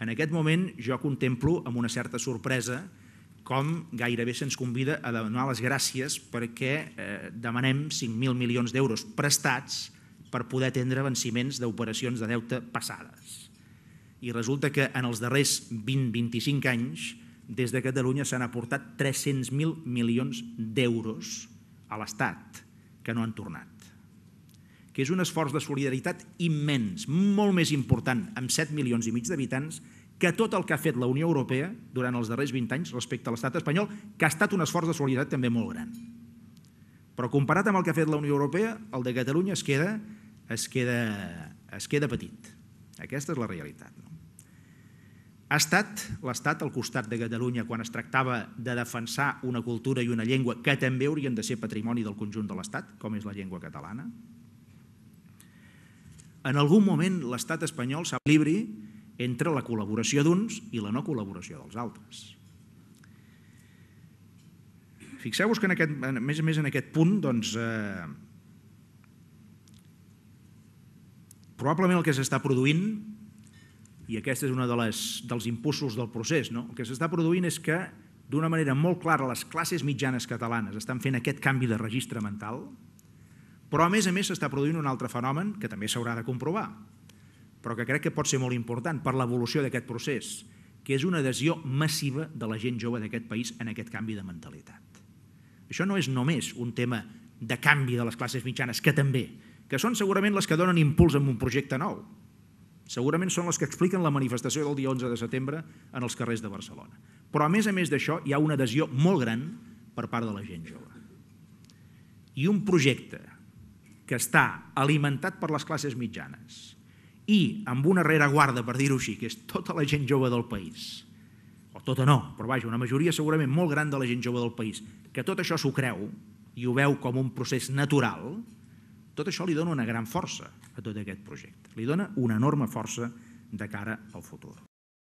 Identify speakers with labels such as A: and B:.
A: En aquest moment jo contemplo amb una certa sorpresa com gairebé se'ns convida a donar les gràcies perquè eh, demanem 5.000 milions d'euros prestats per poder atendre venciments d'operacions de deute passades. I resulta que en els darrers 20-25 anys des de Catalunya s'han aportat 300.000 milions d'euros a l'Estat que no han tornat que és un esforç de solidaritat immens, molt més important, amb 7 milions i mig d'habitants, que tot el que ha fet la Unió Europea durant els darrers 20 anys respecte a l'estat espanyol, que ha estat un esforç de solidaritat també molt gran. Però comparat amb el que ha fet la Unió Europea, el de Catalunya es queda, es queda, es queda petit. Aquesta és la realitat. No? Ha estat l'Estat al costat de Catalunya quan es tractava de defensar una cultura i una llengua que també haurien de ser patrimoni del conjunt de l'Estat, com és la llengua catalana? En algun moment l'estat espanyol s'equilibri entre la col·laboració d'uns i la no col·laboració dels altres. Fixeu-vos que, en aquest, a més a més, en aquest punt, doncs, eh, probablement el que s'està produint, i aquest és un de les, dels impulsos del procés, no? el que s'està produint és que, d'una manera molt clara, les classes mitjanes catalanes estan fent aquest canvi de registre mental, però a més a més s'està produint un altre fenomen que també s'haurà de comprovar, però que crec que pot ser molt important per l'evolució d'aquest procés, que és una adhesió massiva de la gent jove d'aquest país en aquest canvi de mentalitat. Això no és només un tema de canvi de les classes mitjanes, que també, que són segurament les que donen impuls en un projecte nou. Segurament són les que expliquen la manifestació del dia 11 de setembre en els carrers de Barcelona. Però a més a més d'això hi ha una adhesió molt gran per part de la gent jove. I un projecte que està alimentat per les classes mitjanes i amb una rereguarda, per dir-ho així, que és tota la gent jove del país, o tota no, però vaja, una majoria segurament molt gran de la gent jove del país, que tot això s'ho creu i ho veu com un procés natural, tot això li dona una gran força a tot aquest projecte. Li dona una enorme força de cara al futur.